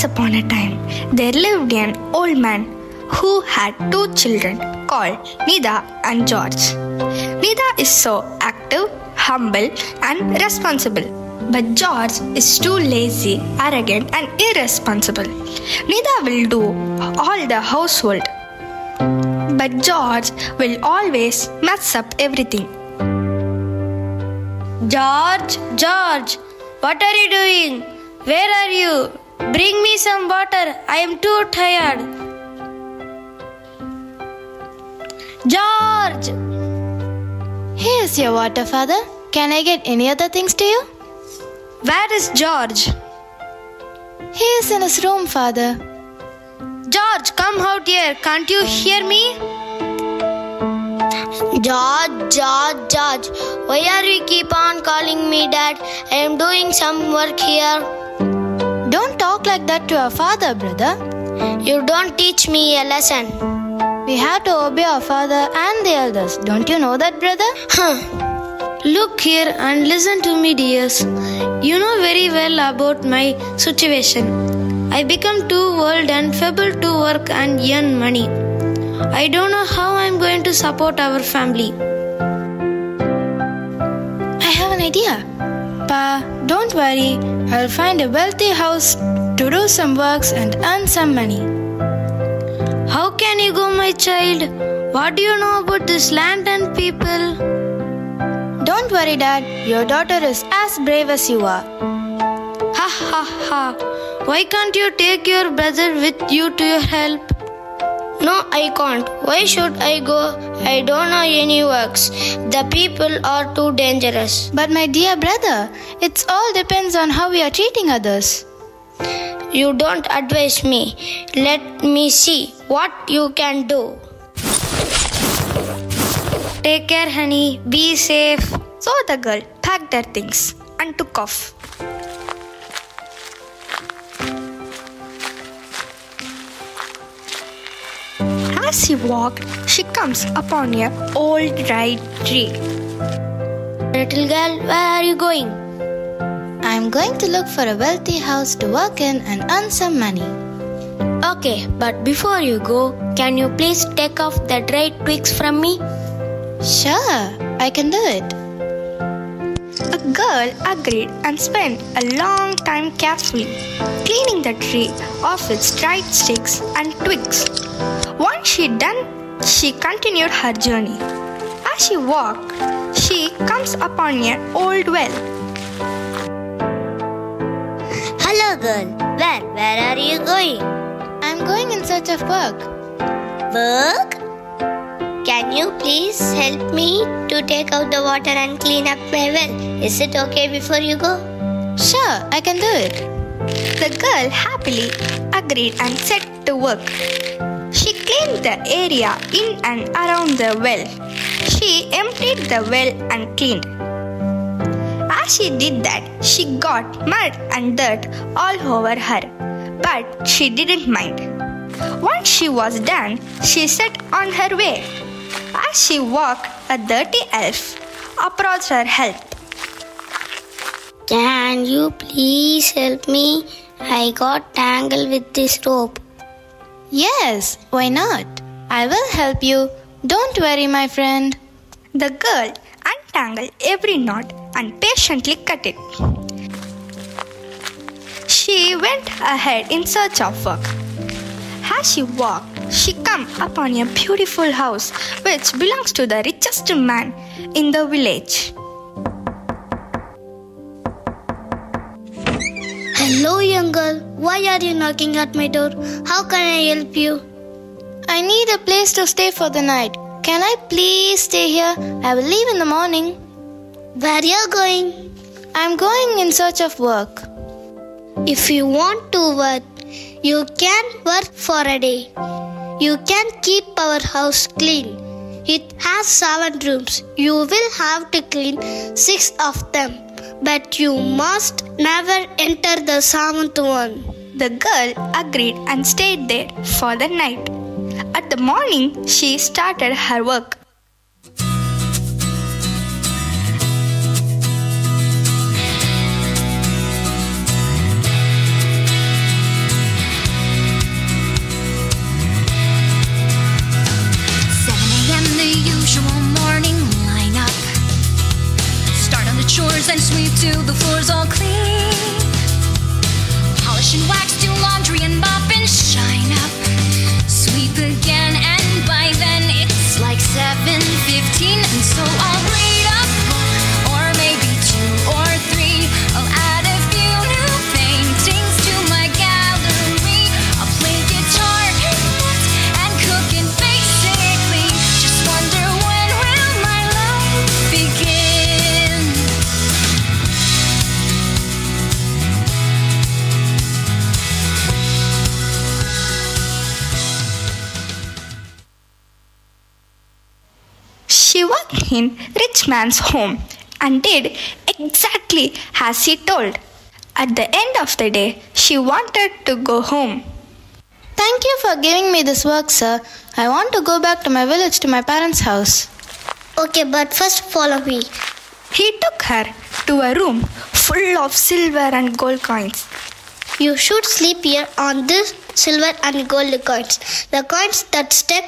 Once upon a time, there lived an old man who had two children called Nida and George. Nida is so active, humble, and responsible. But George is too lazy, arrogant, and irresponsible. Nida will do all the household, but George will always mess up everything. George, George, what are you doing? Where are you? Bring me some water. I am too tired. George! Here's your water, father. Can I get any other things to you? Where is George? He is in his room, father. George, come out here. Can't you hear me? George, George, George, why are you keep on calling me dad? I am doing some work here. Don't talk like that to our father, brother. You don't teach me a lesson. We have to obey our father and the elders. Don't you know that, brother? Huh. Look here and listen to me, dears. You know very well about my situation. I become too old and feeble to work and earn money. I don't know how I'm going to support our family. I have an idea. Pa, don't worry. I'll find a wealthy house to do some works and earn some money. How can you go, my child? What do you know about this land and people? Don't worry, Dad. Your daughter is as brave as you are. Ha ha ha. Why can't you take your brother with you to your help? No, I can't. Why should I go? I don't know any works. The people are too dangerous. But my dear brother, it's all depends on how we are treating others. You don't advise me. Let me see what you can do. Take care, honey. Be safe. So the girl packed her things and took off. As she walked, she comes upon a old dry tree. Little girl, where are you going? I'm going to look for a wealthy house to work in and earn some money. Okay, but before you go, can you please take off the dry twigs from me? Sure, I can do it. A girl agreed and spent a long time carefully cleaning the tree of its dried sticks and twigs. Once she done, she continued her journey. As she walked, she comes upon an old well. Hello, girl. Where? Where are you going? I'm going in search of work. Work? Can you please help me to take out the water and clean up my well? Is it okay before you go? Sure, I can do it. The girl happily agreed and set to work. She cleaned the area in and around the well. She emptied the well and cleaned. As she did that, she got mud and dirt all over her, but she didn't mind. Once she was done, she set on her way. As she walked, a dirty elf approached her help. Can you please help me? I got tangled with this rope. Yes, why not? I will help you. Don't worry, my friend. The girl untangled every knot and patiently cut it. She went ahead in search of work. As she walked, she came upon a beautiful house which belongs to the richest man in the village. Hello, young girl. Why are you knocking at my door? How can I help you? I need a place to stay for the night. Can I please stay here? I will leave in the morning. Where are you going? I'm going in search of work. If you want to work, you can work for a day. You can keep our house clean. It has seven rooms. You will have to clean six of them. But you must never enter the seventh one. The girl agreed and stayed there for the night. At the morning, she started her work. Then sweep till the floor's all clean. In rich man's home and did exactly as he told. At the end of the day, she wanted to go home. Thank you for giving me this work, sir. I want to go back to my village to my parents' house. Okay, but first follow me. He took her to a room full of silver and gold coins. You should sleep here on this silver and gold coins. The coins that step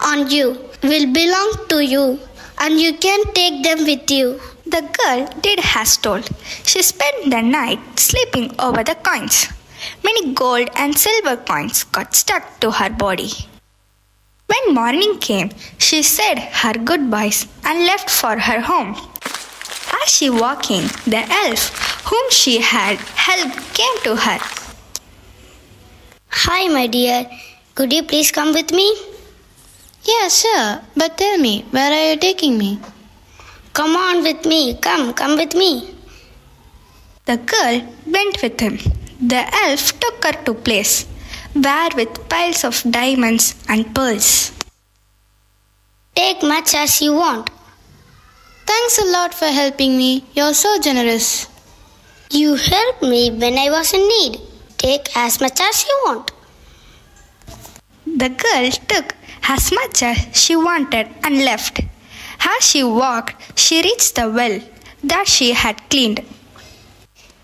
on you will belong to you, and you can take them with you. The girl did as told. She spent the night sleeping over the coins. Many gold and silver coins got stuck to her body. When morning came, she said her goodbyes and left for her home. As she walking, the elf whom she had helped came to her. Hi, my dear. Could you please come with me? Yeah, sure. But tell me, where are you taking me? Come on with me. Come, come with me. The girl went with him. The elf took her to place where with piles of diamonds and pearls. Take much as you want. Thanks a lot for helping me. You're so generous. You helped me when I was in need. Take as much as you want. The girl took as much as she wanted and left. As she walked, she reached the well that she had cleaned.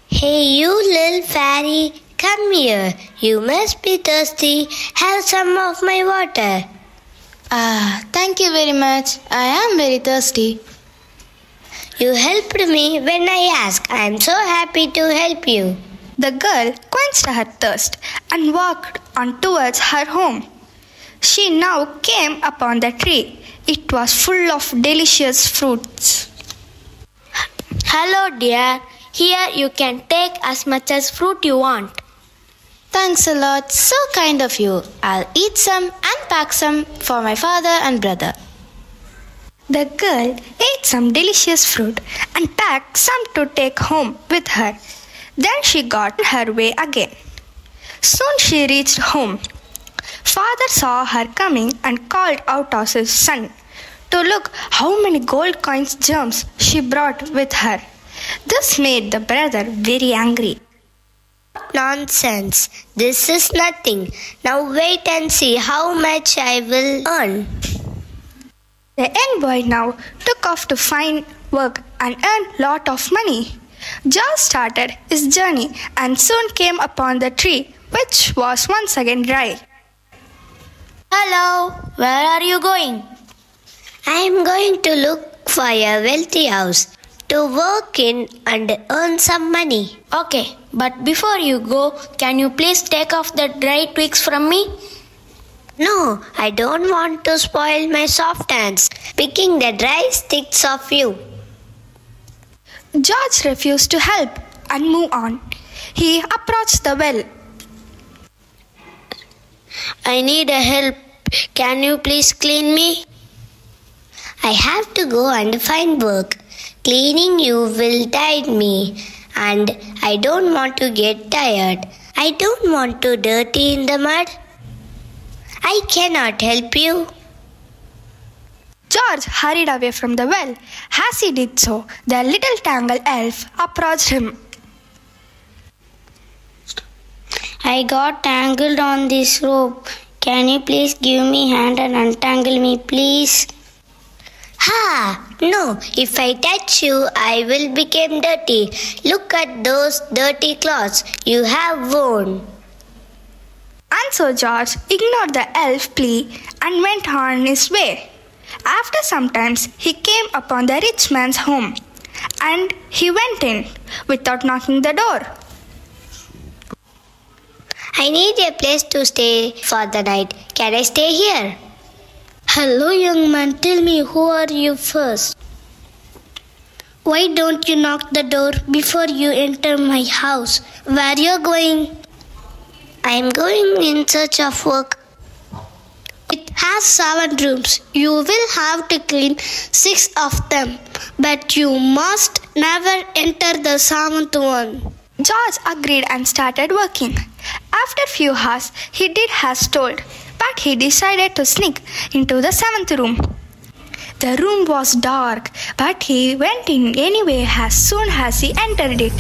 Hey, you little fairy, come here. You must be thirsty. Have some of my water. Ah, thank you very much. I am very thirsty. You helped me when I asked. I am so happy to help you. The girl quenched her thirst and walked on towards her home. She now came upon the tree. It was full of delicious fruits. Hello, dear. Here you can take as much as fruit you want. Thanks a lot. So kind of you. I'll eat some and pack some for my father and brother. The girl ate some delicious fruit and packed some to take home with her. Then she got her way again. Soon she reached home. Father saw her coming and called out to his son to look how many gold coins gems she brought with her. This made the brother very angry. Nonsense. This is nothing. Now wait and see how much I will earn. The young boy now took off to find work and earn lot of money. George started his journey and soon came upon the tree, which was once again dry. Hello, where are you going? I am going to look for a wealthy house to work in and earn some money. Okay, but before you go, can you please take off the dry twigs from me? No, I don't want to spoil my soft hands picking the dry sticks off you. George refused to help and move on. He approached the well. I need a help. Can you please clean me? I have to go and find work. Cleaning you will tire me, and I don't want to get tired. I don't want to dirty in the mud. I cannot help you. George hurried away from the well. As he did so, the little tangle elf approached him. I got tangled on this rope. Can you please give me hand and untangle me, please? Ha! No, if I touch you, I will become dirty. Look at those dirty clothes you have worn. And so George ignored the elf plea and went on his way. After some time, he came upon the rich man's home. and he went in without knocking the door. I need a place to stay for the night. Can I stay here? Hello, young man. Tell me, who are you first? Why don't you knock the door before you enter my house? Where you going? I am going in search of work. It has seven rooms. You will have to clean six of them, but you must never enter the seventh one. George agreed and started working. After few hours, he did as told, but he decided to sneak into the seventh room. The room was dark, but he went in anyway as soon as he entered it.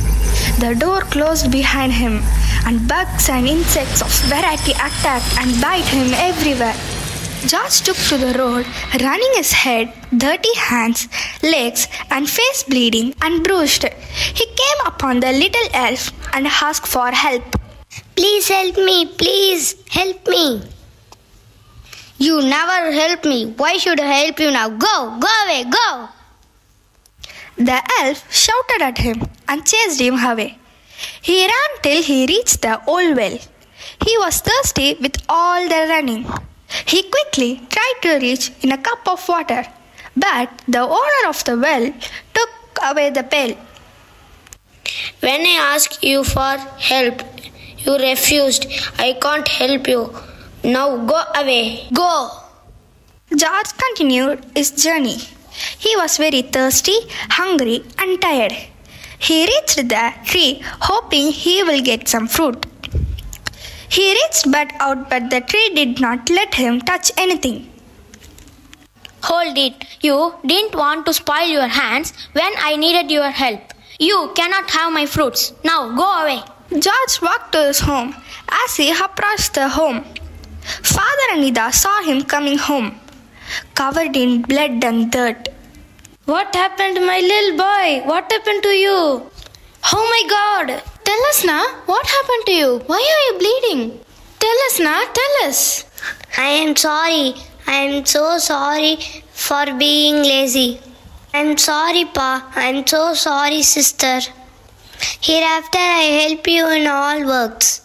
The door closed behind him, and bugs and insects of variety attacked and bit him everywhere. George took to the road, running his head, dirty hands, legs, and face bleeding and bruised. He came upon the little elf and asked for help. Please help me, please help me. You never help me. Why should I help you now? Go, go away, go. The elf shouted at him and chased him away. He ran till he reached the old well. He was thirsty with all the running. He quickly tried to reach in a cup of water, but the owner of the well took away the pail. When I ask you for help, you refused. I can't help you. Now go away. Go. George continued his journey. He was very thirsty, hungry, and tired. He reached the tree hoping he will get some fruit. He reached but out, but the tree did not let him touch anything. Hold it. You didn't want to spoil your hands when I needed your help. You cannot have my fruits. Now go away. George walked to his home. As he approached the home, Father and Nida saw him coming home, covered in blood and dirt. What happened, my little boy? What happened to you? Oh my god! Tell us now, what happened to you? Why are you bleeding? Tell us now, tell us. I am sorry. I am so sorry for being lazy. I am sorry, Pa. I am so sorry, sister. Hereafter, I help you in all works.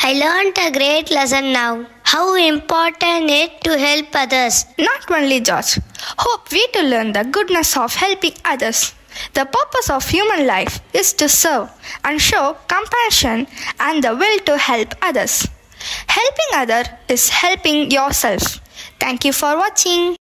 I learned a great lesson now. How important it to help others. Not only George, hope we to learn the goodness of helping others. The purpose of human life is to serve and show compassion and the will to help others. Helping other is helping yourself. Thank you for watching.